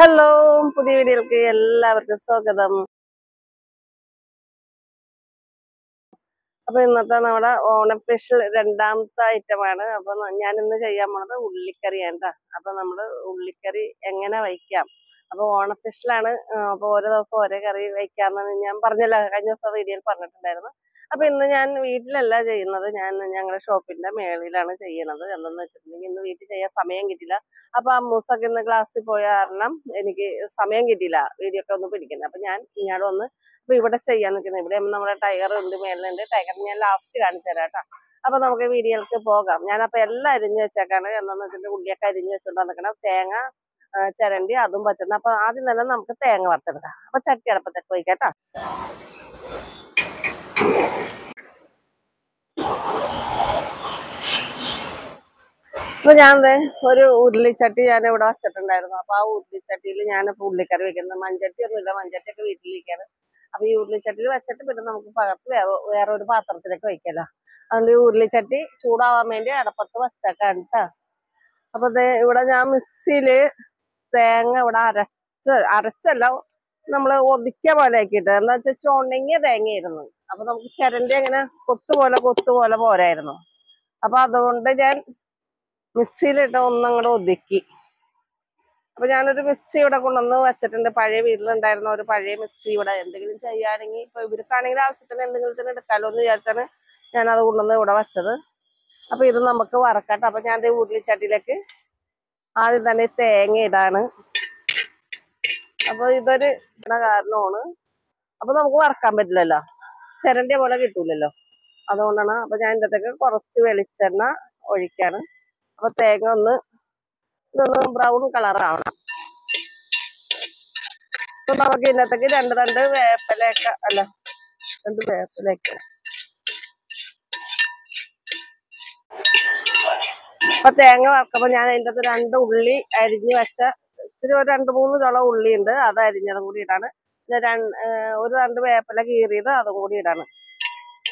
Hello പുതിയ വീഡിയോയിലേക്ക് എല്ലാവർക്കും സ്വാഗതം. അപ്പൊ ഇന്നത്തെ നമ്മുടെ ഓണം സ്പെഷ്യൽ രണ്ടാമത്തെ ഐറ്റമാണ് അപ്പൊ ഞാൻ ഇന്ന് ചെയ്യാൻ പോണത് ഉള്ളിക്കറിയാണ് അപ്പൊ നമ്മൾ ഉള്ളിക്കറി എങ്ങനെ വയ്ക്കാം? അപ്പൊ സ്പെഷ്യലാണ് അപ്പൊ ഓരോ ദിവസം ഓരോ കറി വയ്ക്കാമെന്ന് ഞാൻ പറഞ്ഞല്ലോ. കഴിഞ്ഞ ദിവസം വീഡിയോയിൽ പറഞ്ഞിട്ടുണ്ടായിരുന്നു. അപ്പൊ ഇന്ന് ഞാൻ വീട്ടിലല്ല ചെയ്യുന്നത്. ഞാൻ ഞങ്ങളുടെ ഷോപ്പിന്റെ മേളിലാണ് ചെയ്യണത്. എന്തെന്ന് വെച്ചിട്ടുണ്ടെങ്കിൽ ഇന്ന് വീട്ടിൽ ചെയ്യാൻ സമയം കിട്ടില്ല അപ്പൊ ആ മൂസൊക്കെ ഇന്ന് ക്ലാസ്സിൽ പോയ കാരണം എനിക്ക് സമയം കിട്ടിയില്ല. വീഡിയോ ഒക്കെ ഒന്ന് പിടിക്കുന്നത് അപ്പൊ ഞാൻ ഇങ്ങോട്ട് വന്ന് അപ്പൊ ഇവിടെ ചെയ്യാൻ നിൽക്കുന്നത് ഇവിടെ നമ്മുടെ ടൈഗർ ഉണ്ട് മേളിലുണ്ട്. ടൈഗറിന് ഞാൻ ലാസ്റ്റ് കാണിച്ചു തരാം കേട്ടോ. അപ്പൊ നമുക്ക് വീഡിയോയിലേക്ക് പോകാം. ഞാൻ അപ്പൊ എല്ലാം അരിഞ്ഞു വെച്ചേക്കാണ്. എന്താന്ന് വെച്ചിട്ടുണ്ടെങ്കിൽ ഉള്ളിയൊക്കെ അരിഞ്ഞു വെച്ചോണ്ട് നിൽക്കണം തേങ്ങ ചിരണ്ടി അതും പറ്റുന്നു അപ്പൊ ആദ്യം തന്നെ നമുക്ക് തേങ്ങ വറുത്തെടുക്കാം. അപ്പൊ ചട്ടി അടപ്പത്തേക്ക് പോയിക്കേട്ടാ അപ്പൊ ഞാൻ ഒരു ഉരുളിച്ചട്ടി ഞാൻ ഇവിടെ വച്ചിട്ടുണ്ടായിരുന്നു. അപ്പൊ ആ ഉരുളിച്ചട്ടിയിൽ ഞാൻ ഇപ്പൊ ഉള്ളിക്കറി വെക്കുന്നത്. മഞ്ചട്ടി ഒന്നുമില്ല മഞ്ചട്ടിയൊക്കെ വീട്ടിലിരിക്കാണ്. അപ്പൊ ഈ ഉരുളിച്ചട്ടിയിൽ വെച്ചിട്ട് പിന്നെ നമുക്ക് പകർത്ത് വേറെ ഒരു പാത്രത്തിലേക്ക് വെക്കല അതുകൊണ്ട് ഈ ഉരുളിച്ചട്ടി ചൂടാവാൻ വേണ്ടി അടപ്പത്ത് വച്ചേക്കാണ് കേട്ടോ അപ്പൊ ഇവിടെ ഞാൻ മിക്സിയിൽ തേങ്ങ ഇവിടെ അരച്ച് അരച്ചല്ല നമ്മൾ ഒതുക്കിയ പോലെ ആക്കിയിട്ട് എന്താ വെച്ചാൽ ചുണങ്ങിയ തേങ്ങയായിരുന്നു അപ്പൊ നമുക്ക് ചിരണ്ടി അങ്ങനെ കൊത്തു പോലെ കൊത്തു പോലെ പോരായിരുന്നു. അപ്പൊ അതുകൊണ്ട് ഞാൻ മിക്സിയിലിട്ട് ഒന്നങ്ങോട്ട് ഒതുക്കി. അപ്പൊ ഞാനൊരു മിക്സി ഇവിടെ കൊണ്ടുവന്ന് വെച്ചിട്ടുണ്ട്. പഴയ വീട്ടിലുണ്ടായിരുന്ന ഒരു പഴയ മിക്സി ഇവിടെ. എന്തെങ്കിലും ചെയ്യുകയാണെങ്കിൽ ഇപ്പൊ ഇവർക്കാണെങ്കിൽ ആവശ്യത്തിന് എന്തെങ്കിലും എടുക്കാലോ എന്ന് വിചാരിച്ചാണ് ഞാൻ അത് കൊണ്ടുവന്ന് ഇവിടെ വെച്ചത്. അപ്പൊ ഇത് നമുക്ക് വറക്കട്ടെ. അപ്പൊ ഞാൻ ദേ ഉരുളിച്ചട്ടിയിലേക്ക് ആദ്യം തന്നെ തേങ്ങ ഇടാണ്. അപ്പൊ ഇതൊരു കാരണമാണ്. അപ്പൊ നമുക്ക് വറക്കാൻ പറ്റില്ലല്ലോ. ചിരണ്ടിയ പോലെ കിട്ടൂലല്ലോ. അതുകൊണ്ടാണ് അപ്പൊ ഞാൻ ഇതിനകത്തേക്ക് കുറച്ച് വെളിച്ചെണ്ണ ഒഴിക്കാണ്. അപ്പൊ തേങ്ങ ഒന്ന് ഇതൊന്ന് ബ്രൗൺ കളർ ആവണം. അപ്പൊ നമുക്ക് ഇതിനകത്തേക്ക് രണ്ട് രണ്ട് വേപ്പിലയൊക്കെ അല്ല രണ്ട് വേപ്പിലയൊക്കെ. അപ്പൊ തേങ്ങ വറക്കുമ്പോ ഞാൻ അതിന്റെ അകത്ത് രണ്ട് ഉള്ളി അരിഞ്ഞ് വെച്ച ഇച്ചിരി ഒരു രണ്ട് മൂന്ന് ചുള ഉള്ളി ഉണ്ട് അത് അരിഞ്ഞതും കൂടി ഇടാണ്. ഒരു രണ്ട് വേപ്പില കീറിയത് അതും കൂടി ഇടണം.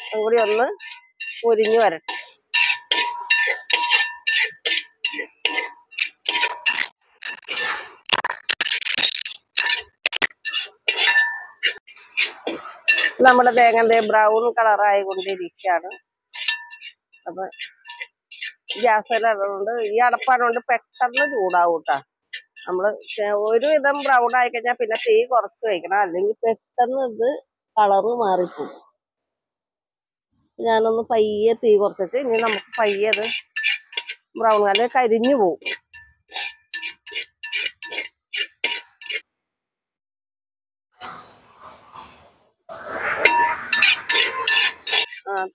അതും കൂടി ഒന്ന് മുരിഞ്ഞ് വരട്ടെ. നമ്മുടെ തേങ്ങ എന്തേ ബ്രൗൺ കളറായി കൊണ്ടിരിക്കുകയാണ് അപ്പൊ ഗ്യാസിലുള്ളതുകൊണ്ട് ഈ അടപ്പാനുകൊണ്ട് പെട്ടെന്ന് ചൂടാവും കേട്ടാ. നമ്മൾ ഒരുവിധം ഒരു വിധം ബ്രൗൺ ആയി കഴിഞ്ഞാൽ പിന്നെ തീ കുറച്ച് വയ്ക്കണം. അല്ലെങ്കിൽ പെട്ടെന്ന് ഇത് കളറ് മാറിപ്പോകും ഞാനൊന്ന് പയ്യെ തീ കുറച്ച് ഇനി നമുക്ക് പയ്യെ ബ്രൗൺ അല്ലെങ്കിൽ കരിഞ്ഞു പോകും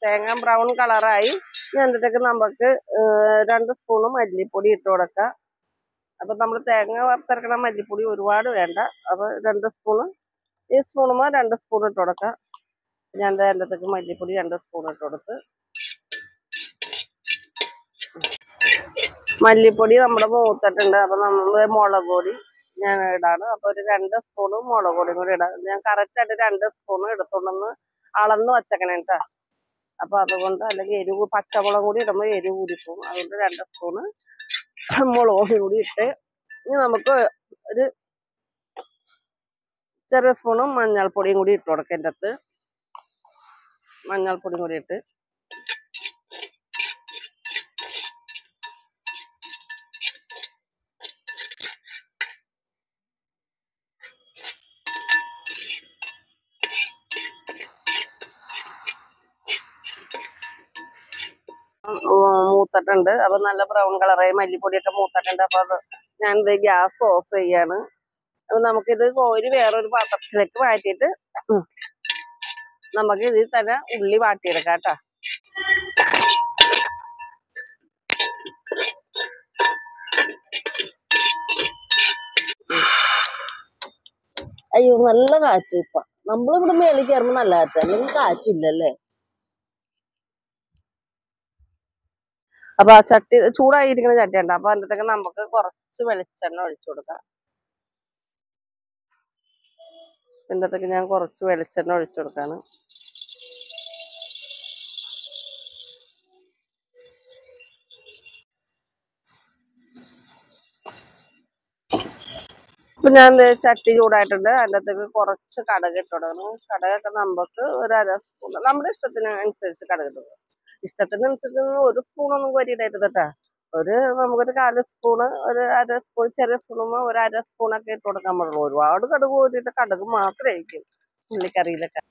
തേങ്ങ ബ്രൗൺ കളറായി ഇനി അതിന്റെക്ക് നമുക്ക് രണ്ട് സ്പൂണ് മല്ലിപ്പൊടി ഇട്ട് കൊടുക്കാം. അപ്പൊ നമ്മൾ തേങ്ങ വറുത്തരക്കണ മല്ലിപ്പൊടി ഒരുപാട് വേണ്ട. അപ്പോൾ രണ്ട് സ്പൂണ് ഈ സ്പൂണുമ്പോൾ രണ്ട് സ്പൂൺ ഇട്ട് കൊടുക്കാം. ഞാൻ അതിന്റെത്തേക്ക് മല്ലിപ്പൊടി രണ്ട് സ്പൂൺ ഇട്ട് കൊടുത്ത്. മല്ലിപ്പൊടി നമ്മുടെ മൂത്തിട്ടുണ്ട്. അപ്പൊ നമ്മൾ മുളക് പൊടി ഞാൻ ഇടാണ്. അപ്പോൾ ഒരു രണ്ട് സ്പൂണ് മുളക് പൊടിയും കൂടി ഇടാം. ഞാൻ കറക്റ്റായിട്ട് രണ്ട് സ്പൂൺ എടുത്തോണ്ടെന്ന് അളന്ന് വച്ചേക്കണേ കേട്ടോ അപ്പോൾ അതുകൊണ്ട് അല്ലെങ്കിൽ എരിവ് പച്ചമുളക് കൂടി ഇടുമ്പോൾ എരിവ് കൂടിപ്പോവും അതുകൊണ്ട് രണ്ട് സ്പൂണ് മുളക് കൂടി ഇട്ട് ഇനി നമുക്ക് ഒരു ചെറിയ സ്പൂണും മഞ്ഞൾപ്പൊടിയും കൂടി ഇട്ട് കൊടുക്കാം. എന്റെ അകത്ത് മഞ്ഞൾപ്പൊടിയും കൂടി ഇട്ട്. മൂത്തിട്ടുണ്ട്. അപ്പൊ നല്ല ബ്രൗൺ കളറായി മല്ലിപ്പൊടിയൊക്കെ മൂത്തിട്ടുണ്ട്. അപ്പൊ അത് ഞാനിത് ഗ്യാസ് ഓഫ് ചെയ്യാണ്. അപ്പൊ നമുക്കിത് കോരി വേറൊരു പാത്രത്തിലേക്ക് മാറ്റിയിട്ട് നമുക്ക് ഇതിൽ തന്നെ ഉള്ളി വാട്ടിയെടുക്കാം കേട്ടോ. അയ്യോ നല്ല കാറ്റ് ഇപ്പൊ. നമ്മളിവിടെ മേളിൽ കയറുമ്പോ നല്ല കാറ്റ്. അല്ലെങ്കിൽ കാറ്റില്ലല്ലേ? അപ്പൊ ആ ചട്ടി ചൂടായിരിക്കുന്ന ചട്ടിയുണ്ട്. അപ്പൊ അതിനകത്തേക്ക് നമുക്ക് കുറച്ച് വെളിച്ചെണ്ണ ഒഴിച്ചു കൊടുക്കാം. ഇതിനകത്തേക്ക് ഞാൻ കുറച്ച് വെളിച്ചെണ്ണ ഒഴിച്ചു കൊടുക്കാണ്. ഇപ്പൊ ഞാൻ ചട്ടി ചൂടായിട്ടുണ്ട്. അതിന്റെ അകത്തേക്ക് കുറച്ച് കടക് ഇട്ട് കൊടുക്കണം. കടകൊക്കെ നമുക്ക് ഒരു അര സ്പൂൺ നമ്മുടെ ഇഷ്ടത്തിന് അനുസരിച്ച് കടക് ഇഷ്ടത്തിനനുസരിച്ച് ഒരു സ്പൂണൊന്നും കോരിയിടരുത് കേട്ടാ ഒരു നമുക്കൊരു കാൽ സ്പൂണ് ഒരു അര സ്പൂൺ ചെറിയ സ്പൂണും ഒരു അര സ്പൂണൊക്കെ ഇട്ട് കൊടുക്കാൻ പാടുള്ളൂ. ഒരുപാട് കടുക് കോരിയിട്ട് കടുക് മാത്രമായിരിക്കും ഉള്ളിക്കറിയിലൊക്കെ.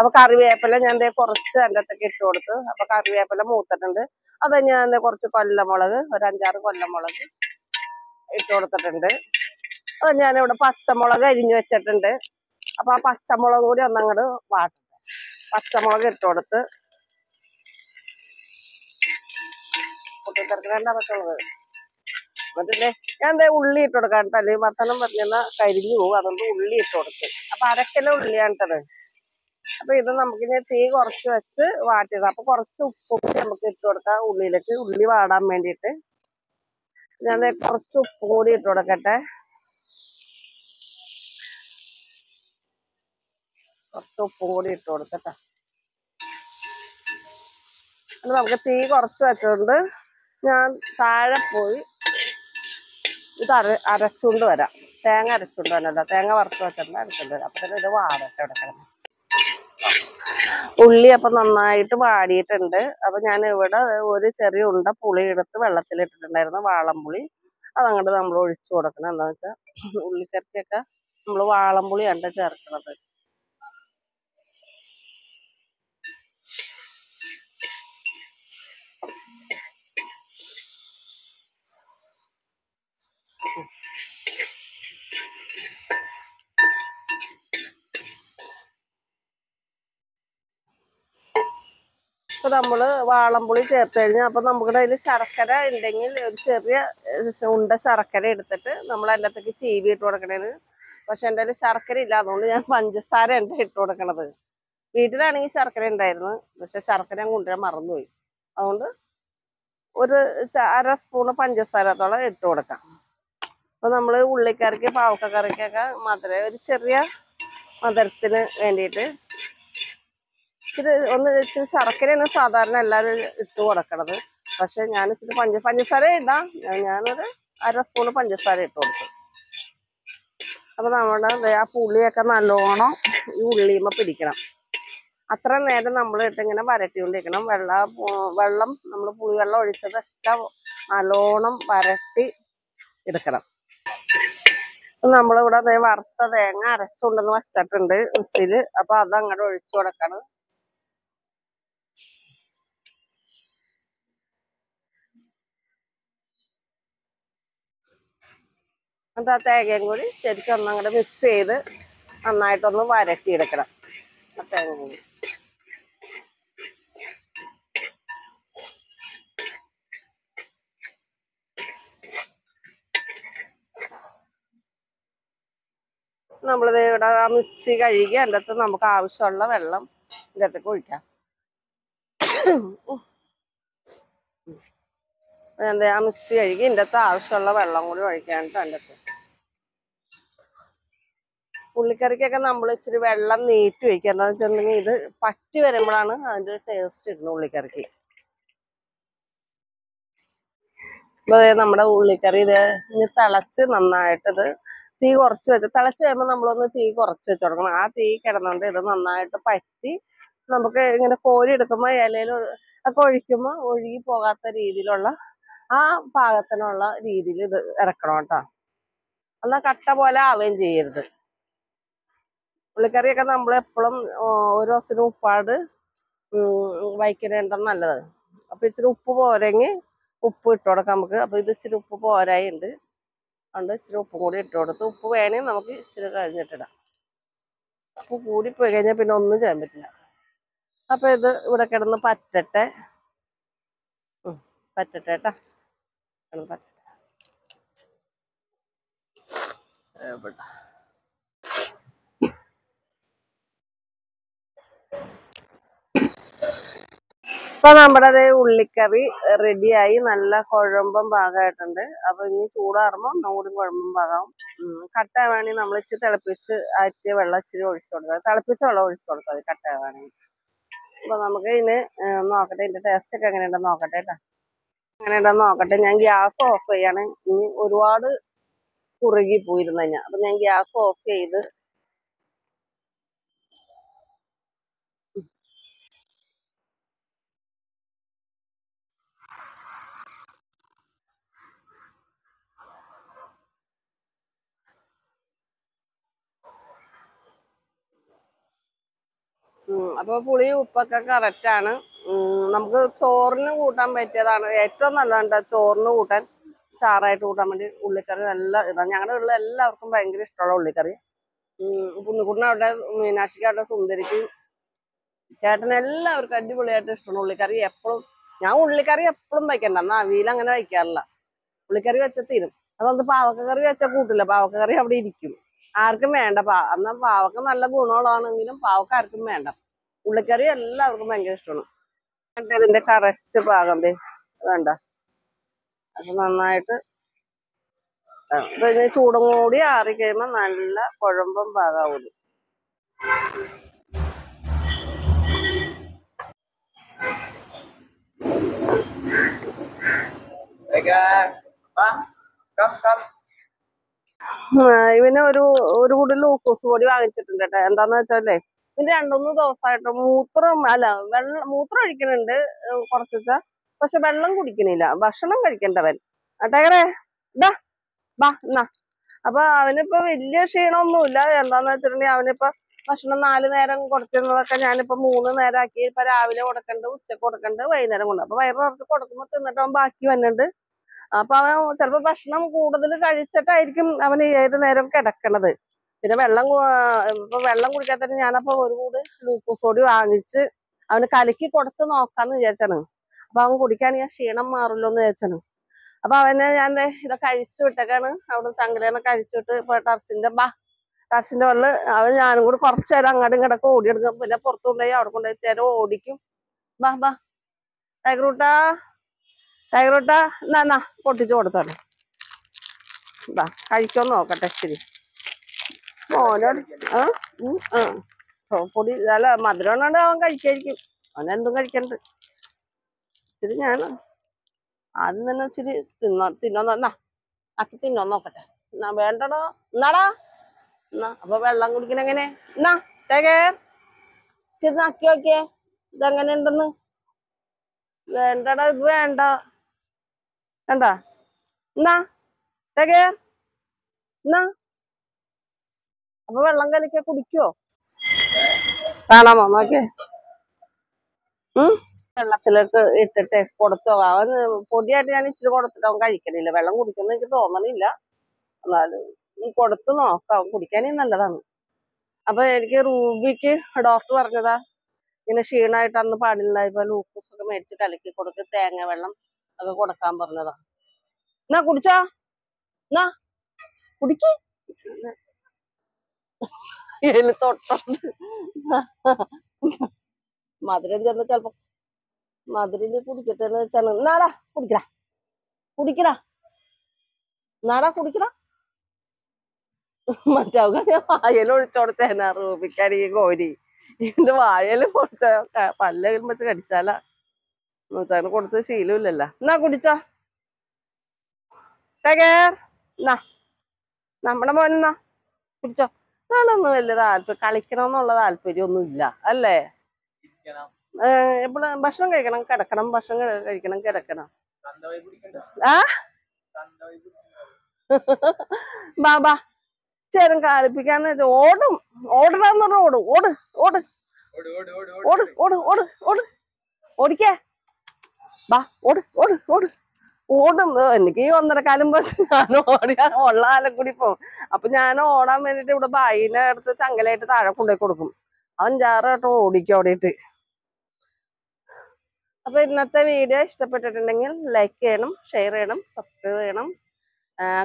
അപ്പൊ കറിവേപ്പില ഞാൻ കുറച്ച് അതിന്റെ അകത്തേക്ക് ഇട്ട് കൊടുത്ത്. അപ്പൊ കറിവേപ്പില മൂത്തിട്ടുണ്ട്. അത് ഞാൻ കുറച്ച് കൊല്ലമുളക് ഒരു അഞ്ചാറ് കൊല്ലമുളക് ഇട്ട് കൊടുത്തിട്ടുണ്ട്. അത് ഞാനിവിടെ പച്ചമുളക് അരിഞ്ഞു വെച്ചിട്ടുണ്ട്. അപ്പൊ ആ പച്ചമുളക് കൂടി ഒന്നങ്ങോട്ട് വാട്ടുക പച്ചമുളക് ഇട്ട് കൊടുത്ത് പൊട്ടിത്തെറിക്കണ്ട പച്ചമുളക്. എന്നിട്ടില്ലേ? ഞാൻ ദേ ഉള്ളി ഇട്ട് കൊടുക്കാൻ തലേ ഭർത്തനം പറഞ്ഞാൽ കരിഞ്ഞു പോകും അതുകൊണ്ട് ഉള്ളി ഇട്ട് കൊടുത്ത്. അപ്പൊ ഉള്ളിയാണ് കേട്ടത് അപ്പൊ ഇത് നമുക്ക് ഇനി തീ കുറച്ച് വെച്ച് വാട്ടിയത്. അപ്പൊ കുറച്ച് ഉപ്പും നമുക്ക് ഇട്ട് കൊടുക്കാം. ഉള്ളിയിലേക്ക് ഉള്ളി വാടാൻ വേണ്ടിയിട്ട്. ഞാൻ കുറച്ച് ഉപ്പും കൂടി ഇട്ട് കൊടുക്കട്ടെ. കുറച്ച് ഉപ്പും കൂടി ഇട്ട് കൊടുക്കട്ടെ. അത് നമുക്ക് തീ കുറച്ച് വെച്ചുകൊണ്ട് ഞാൻ താഴെ പോയി ഇത് അര അരച്ചുകൊണ്ട് വരാം. തേങ്ങ അരച്ചുകൊണ്ട് വരാനല്ല തേങ്ങ വറുത്ത് വെച്ചിട്ടുണ്ട് അരച്ചുകൊണ്ട് വരാം. അപ്പം ഇത് വാടട്ടെ കിടന്ന്. ഉള്ളി അപ്പൊ നന്നായിട്ട് വാടിയിട്ടുണ്ട്. അപ്പൊ ഞാൻ ഇവിടെ ഒരു ചെറിയ ഉണ്ട പുളി എടുത്ത് വെള്ളത്തിൽ ഇട്ടിട്ടുണ്ടായിരുന്നു വാളംപുളി. അതങ്ങോട്ട് നമ്മൾ ഒഴിച്ചു കൊടുക്കണം എന്താണെന്ന് വെച്ചാൽ ഉള്ളിക്കറിക്കൊക്കെ നമ്മൾ വാളംപുളിയാണ് ചേർക്കണത്. ഇപ്പൊ നമ്മൾ വാളംപുളി ചേർത്ത് കഴിഞ്ഞാൽ അപ്പൊ നമ്മുടെ അതിൽ ശർക്കര ഉണ്ടെങ്കിൽ ഒരു ചെറിയ ഉണ്ട ശർക്കര എടുത്തിട്ട് നമ്മൾ അതിനകത്തേക്ക് ചീവി ഇട്ട് കൊടുക്കണേന്. പക്ഷെ എന്റെ കയ്യിൽ ശർക്കര ഇല്ല. അതുകൊണ്ട് ഞാൻ പഞ്ചസാര ഉണ്ട് ഇട്ട് കൊടുക്കണത്. വീട്ടിലാണെങ്കിൽ ശർക്കര ഉണ്ടായിരുന്നു. പക്ഷെ ശർക്കര ഞാൻ കൊണ്ടുവരാൻ മറന്നുപോയി. അതുകൊണ്ട് ഒരു അര സ്പൂണ് പഞ്ചസാരത്തോളം ഇട്ട് കൊടുക്കാം. അപ്പൊ നമ്മൾ ഉള്ളിക്കറിക്ക് പാവക്കറിക്കൊക്കെ മധുര ഒരു ചെറിയ മധുരത്തിന് വേണ്ടിയിട്ട് ഇച്ചിരി ഒന്ന് ഇച്ചിരി ശർക്കരയാണ് സാധാരണ എല്ലാവരും ഇട്ട് കൊടുക്കണത്. പക്ഷെ ഞാൻ ഇച്ചിരി പഞ്ച പഞ്ചസാര ഇടാം. ഞാനൊരു അര സ്പൂണ് പഞ്ചസാര ഇട്ട് കൊടുത്തു അപ്പൊ നമ്മുടെ ആ പുളിയൊക്കെ നല്ലോണം ഈ ഉള്ളിമ പിടിക്കണം. അത്ര നേരം നമ്മൾ ഇട്ടിങ്ങനെ വരട്ടിക്കൊണ്ടിരിക്കണം. വെള്ള വെള്ളം നമ്മൾ പുളിവെള്ളം ഒഴിച്ചതൊക്കെ നല്ലോണം വരട്ടി എടുക്കണം. നമ്മളിവിടെ വറുത്ത തേങ്ങ അരച്ചുകൊണ്ടെന്ന് വെച്ചിട്ടുണ്ട് മിക്സിയിൽ അപ്പൊ അത് അങ്ങോട്ട് ഒഴിച്ചു കൊടുക്കണം. എന്നിട്ട് ആ തേങ്ങയും കൂടി ശരിക്കും ഒന്നങ്ങോട്ട് മിക്സ് ചെയ്ത് നന്നായിട്ടൊന്ന് വരട്ടിയെടുക്കണം ആ തേങ്ങ കൂടി. നമ്മളിത് ഇവിടെ ആ മിക്സി കഴുകി അതിന്റെ അകത്ത് നമുക്ക് ആവശ്യമുള്ള വെള്ളം ഇതിന്റെ അകത്തേക്ക് ഒഴിക്കാം. എന്താ മിക്സി കഴുകി എന്റെ അകത്ത് ആവശ്യമുള്ള വെള്ളം കൂടി ഒഴിക്കാനായിട്ട് എന്റെ അകത്ത്. പുള്ളിക്കറിക്കൊക്കെ നമ്മൾ ഇച്ചിരി വെള്ളം നീട്ടി ഒഴിക്കുക എന്താണെന്ന് വെച്ചിട്ടുണ്ടെങ്കിൽ ഇത് പറ്റി വരുമ്പോഴാണ് അതിന്റെ ടേസ്റ്റ് ഇടുന്നത് ഉള്ളിക്കറിക്ക്. അപ്പൊ ദേ നമ്മുടെ ഉള്ളിക്കറി ഇത് ഇനി തിളച്ച് നന്നായിട്ട് ഇത് തീ കുറച്ച് വെച്ച് തിളച്ച് കഴിയുമ്പോൾ നമ്മളൊന്ന് തീ കുറച്ച് വെച്ച് കൊടുക്കണം. ആ തീ കിടന്നുകൊണ്ട് ഇത് നന്നായിട്ട് പറ്റി നമുക്ക് ഇങ്ങനെ കോരി എടുക്കുമ്പോൾ ഇലയിൽ ഒക്കെ ഒഴിക്കുമ്പോൾ ഒഴുകി പോകാത്ത രീതിയിലുള്ള ആ പാകത്തിനുള്ള രീതിയിൽ ഇത് ഇറക്കണം കേട്ടോ. എന്നാൽ കട്ട പോലെ ആവുകയും ചെയ്യരുത്. പുള്ളിക്കറിയൊക്കെ നമ്മൾ എപ്പോഴും ഒരു ദിവസത്തിന് ഉപ്പാട് വയ്ക്കണേണ്ട നല്ലത്. അപ്പം ഇച്ചിരി ഉപ്പ് പോരെങ്കിൽ ഉപ്പ് ഇട്ട് കൊടുക്കാം നമുക്ക്. അപ്പം ഇത് ഇച്ചിരി ഉപ്പ് പോരായി ഉണ്ട് അതുകൊണ്ട് ഇച്ചിരി ഉപ്പും കൂടി ഇട്ട് കൊടുത്ത് ഉപ്പ് വേണമെങ്കിൽ നമുക്ക് ഇച്ചിരി കഴിഞ്ഞിട്ടിടാം ഉപ്പ് കൂടി പോയി കഴിഞ്ഞാൽ പിന്നെ ഒന്നും ചെയ്യാൻ പറ്റില്ല. അപ്പം ഇത് ഇവിടെ കിടന്ന് പറ്റട്ടെ? പറ്റട്ടെ കേട്ടാ. ഇപ്പൊ നമ്മുടെ ഉള്ളിക്കറി റെഡിയായി. നല്ല കുഴമ്പം പാകമായിട്ടുണ്ട്. അപ്പൊ ഇനി ചൂടാറുമ്പോൾ ഒന്നും കൂടി കുഴമ്പം പാകാവും. കട്ട നമ്മൾ ഇച്ചിരി തിളപ്പിച്ച് ആറ്റിയ വെള്ളം ഇച്ചിരി ഒഴിച്ചു കൊടുക്കുക. തിളപ്പിച്ച വെള്ളം ഒഴിച്ചു കൊടുക്കുക കട്ട വേണമെങ്കിൽ അപ്പൊ നമുക്ക് ഇതിന് നോക്കട്ടെ. ഇതിന്റെ ടേസ്റ്റ് ഒക്കെ എങ്ങനെയുണ്ടെന്ന് നോക്കട്ടെ കേട്ടോ. അങ്ങനെ നോക്കട്ടെ. ഞാൻ ഗ്യാസ് ഓഫ് ചെയ്യാണ്. ഇനി ഒരുപാട് കുറുകി പോയിരുന്നു ഞാൻ. അപ്പൊ ഞാൻ ഗ്യാസ് ഓഫ് ചെയ്ത് അപ്പൊ പുളി ഉപ്പൊക്കെ കറക്റ്റ് ആണ്. ഉം, നമുക്ക് ചോറിന് കൂട്ടാൻ പറ്റിയതാണ്. ഏറ്റവും നല്ലതാണ് ചോറിന് കൂട്ടാൻ ചാറായിട്ട് കൂട്ടാൻ വേണ്ടി ഉള്ളിക്കറി നല്ല ഇതാണ് ഞങ്ങളുടെ വീട്ടിൽ എല്ലാവർക്കും ഭയങ്കര ഇഷ്ടമുള്ള ഉള്ളിക്കറി. പുണ്ണിക്കുട്ടിന് അവിടെ മീനാക്ഷിക്ക് അവിടെ സുന്ദരിക്ക് ചേട്ടന് എല്ലാവർക്കും അടിപൊളിയായിട്ട് ഇഷ്ടമാണ് ഉള്ളിക്കറി. എപ്പോഴും ഞാൻ ഉള്ളിക്കറി എപ്പോഴും വയ്ക്കണ്ട. എന്നാ അവിയിൽ അങ്ങനെ വയ്ക്കാറില്ല. ഉള്ളിക്കറി വെച്ച തീരും. അതുകൊണ്ട് പാവക്കറി വെച്ചാൽ കൂട്ടില്ല പാവക്കറി അവിടെ ഇരിക്കും. ആർക്കും വേണ്ട പാ എന്നാൽ പാവക്ക നല്ല ഗുണമുള്ളതാണെങ്കിലും പാവക്ക ആർക്കും വേണ്ട. ഉള്ളിക്കറി എല്ലാവർക്കും ഭയങ്കര ഇഷ്ടമാണ് ഇതിന്റെ കറക്റ്റ് പാകം വേണ്ട അത് നന്നായിട്ട് അപ്പൊ ചൂടും കൂടി ആറി കഴിയുമ്പോ നല്ല കുഴമ്പം പാകാവൂല ഇവന് ഒരു ഒരു കൂടി ലൂക്കോസ് പൊടി വാങ്ങിച്ചിട്ടുണ്ട് കേട്ടോ. എന്താന്ന് വെച്ചാലേ ഇവന് രണ്ടൂന്ന് ദിവസമായിട്ട് മൂത്രം അല്ല വെള്ളം മൂത്രം ഒഴിക്കുന്നുണ്ട് കുറച്ചാ പക്ഷെ വെള്ളം കുടിക്കണില്ല. ഭക്ഷണം കഴിക്കണ്ടവൻ. അട്ടേകറെ ഇതാ ബാ എന്നാ. അപ്പൊ അവനിപ്പോ വലിയ ക്ഷീണമൊന്നുമില്ല. എന്താന്ന് വെച്ചിട്ടുണ്ടെങ്കിൽ അവനിപ്പോ ഭക്ഷണം നാല് നേരം കൊടുത്തിരുന്നതൊക്കെ ഞാനിപ്പോ മൂന്ന് നേരം ആക്കി ഇപ്പൊ രാവിലെ കൊടുക്കണ്ട് ഉച്ചയ്ക്ക് കൊടുക്കണ്ട് വൈകുന്നേരം കൊണ്ട്. അപ്പൊ വയറ് നിറച്ച് കൊടുക്കുമ്പോ തിന്നിട്ട് അവൻ ബാക്കി വന്നിട്ടുണ്ട്. അപ്പൊ അവൻ ചിലപ്പോ ഭക്ഷണം കൂടുതൽ കഴിച്ചിട്ടായിരിക്കും അവന് ഏത് നേരം കിടക്കണത്. പിന്നെ വെള്ളം വെള്ളം വെള്ളം കുടിക്കാത്ത ഞാനപ്പോ ഒരു കൂട് ഗ്ലൂക്കോസ് പൊടി വാങ്ങിച്ച് അവന് കലക്കി കൊടുത്ത് നോക്കാന്ന് വിചാരിച്ചാണ്. അപ്പൊ അവൻ കുടിക്കാൻ ഞാൻ ക്ഷീണം മാറില്ലോ എന്ന് വിചാരിച്ചാണ്. അപ്പൊ അവനെ ഞാൻ ഇതൊക്കെ അഴിച്ചു വിട്ടേക്കാണ്. അവിടെ ചങ്കലേനെ കഴിച്ചു വിട്ട് ഇപ്പൊ ടർസിന്റെ ബാ ടർസിന്റെ വെള്ളം അവൻ ഞാനും കൂടി കുറച്ചു നേരം അങ്ങോട്ടും ഇങ്ങോട്ടൊക്കെ ഓടിയെടുക്കും. പിന്നെ പുറത്തു കൊണ്ടുപോയി അവിടെ കൊണ്ടുപോയി ചേരം ഓടിക്കും. ബാ ബാ. ടൈഗറൂട്ടാ ടൈഗറൂട്ടാ എന്നാ എന്നാ പൊട്ടിച്ചു കൊടുത്തോട്ടെ. ബാ കഴിക്കോന്ന് നോക്കട്ടെ ഇച്ചിരി ആ പൊടി അല്ല മധുരം ഉള്ളതുകൊണ്ട് അവൻ കഴിക്കായിരിക്കും. അവൻ എന്തും കഴിക്കണ്ട്. ഇച്ചിരി ഞാൻ ആദ്യം തന്നെ ഇച്ചിരി തിന്നോ തിന്നോന്നാ അക്കി തിന്നോ നോക്കട്ടെ. എന്നാ വേണ്ടടോ. എന്നാടാ എന്നാ അപ്പൊ വെള്ളം കുടിക്കണ എങ്ങനെ? എന്നാ തേകേ ഇച്ചിരി നക്കി നോക്കിയേ. ഇതെങ്ങനെ ഉണ്ടെന്ന്? വേണ്ടടാ ഇത് വേണ്ട. വേണ്ട. എന്നാ തേകേ എന്നാ അപ്പൊ വെള്ളം കലക്ക കുടിക്കോ? കാണാമോ? നോക്കേ. വെള്ളത്തിലേക്ക് ഇട്ടിട്ട് കൊടുത്തോ. അവൻ പൊടിയായിട്ട് ഞാൻ ഇച്ചിരി കൊടുത്തിട്ട് അവൻ കഴിക്കണില്ല. വെള്ളം കുടിക്കുന്ന എനിക്ക് തോന്നണില്ല. എന്നാലും കൊടുത്ത് നോക്കാം. കുടിക്കാനേ നല്ലതാണ്. അപ്പൊ എനിക്ക് റൂബിക്ക് ഡോക്ടർ പറഞ്ഞതാ. ഇങ്ങനെ ക്ഷീണമായിട്ട് അന്ന് പാടില്ല. ഇപ്പൊ ലൂക്കോസ് ഒക്കെ മേടിച്ച് കലക്കി കൊടുക്ക്. തേങ്ങ വെള്ളം ഒക്കെ കൊടുക്കാൻ പറഞ്ഞതാ. എന്നാ കുടിച്ചോ? എന്നാ? കുടിക്ക്. എലി തൊട്ടുണ്ട് മധുരം ചെന്ന് ചെലപ്പോ മധുരം കുടിക്കട്ടെ എന്ന് വെച്ചാണ്. നാടാ കുടിക്കടാ. കുടിക്കടാ. നാടാ കുടിക്കടാ. മറ്റവനെ വായൽ ഒഴിച്ചോടത്തേനാ റൂപിക്കാരി കോരി. എന്റെ വായൽ പൊടിച്ച പല്ല വെച്ച് കടിച്ചാലാ. മൂത്താന് കൊടുത്ത് ശീലമില്ലല്ലോ. എന്നാ കുടിച്ചോ. തകേർ നമ്മുടെ മോനെന്നാ. കുടിച്ചോ. അതാണൊന്നും വലിയ താല്പര്യം കളിക്കണം എന്നുള്ള താല്പര്യം ഒന്നും ഇല്ല അല്ലേ എപ്പോഴും ഭക്ഷണം കഴിക്കണം? കിടക്കണം ഭക്ഷണം കഴിക്കണം കിടക്കണം. ആ? ബാബാ ചേരം കാളിപ്പിക്കാൻ ഓടും. ഓടണമെന്ന് പറഞ്ഞ ഓടും ഓട് ഓട്. ഓട് ഓട് ഓട് ഓട്. ഓടിക്കേ. ബാ ഓട് ഓട് ഓട്. ഓടും എനിക്ക് ഈ ഒന്നരക്കാലം ബസ് ഞാൻ ഓടിയാ ഉള്ള കാലം കൂടി പോകും അപ്പൊ ഞാൻ ഓടാൻ വേണ്ടിട്ട് ഇവിടെ ബായിനെ അടുത്ത് ചങ്കലായിട്ട് താഴെ കൊണ്ടുപോയി കൊടുക്കും. അവൻ ജാറായിട്ട് ഓടിക്കും ഓടിയിട്ട് അപ്പൊ ഇന്നത്തെ വീഡിയോ ഇഷ്ടപ്പെട്ടിട്ടുണ്ടെങ്കിൽ ലൈക്ക് ചെയ്യണം ഷെയർ ചെയ്യണം സബ്സ്ക്രൈബ് ചെയ്യണം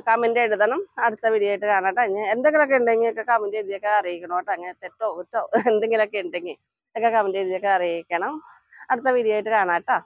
കമന്റ് എഴുതണം. അടുത്ത വീഡിയോ ആയിട്ട് കാണാട്ടെ. എന്തെങ്കിലുമൊക്കെ ഉണ്ടെങ്കിൽ ഒക്കെ കമന്റ് എഴുതിയൊക്കെ അറിയിക്കണം കേട്ടോ. അങ്ങനെ തെറ്റോ കുറ്റോ എന്തെങ്കിലുമൊക്കെ ഉണ്ടെങ്കിൽ ഒക്കെ കമന്റ് എഴുതിയൊക്കെ അറിയിക്കണം. അടുത്ത വീഡിയോ ആയിട്ട് കാണാട്ടോ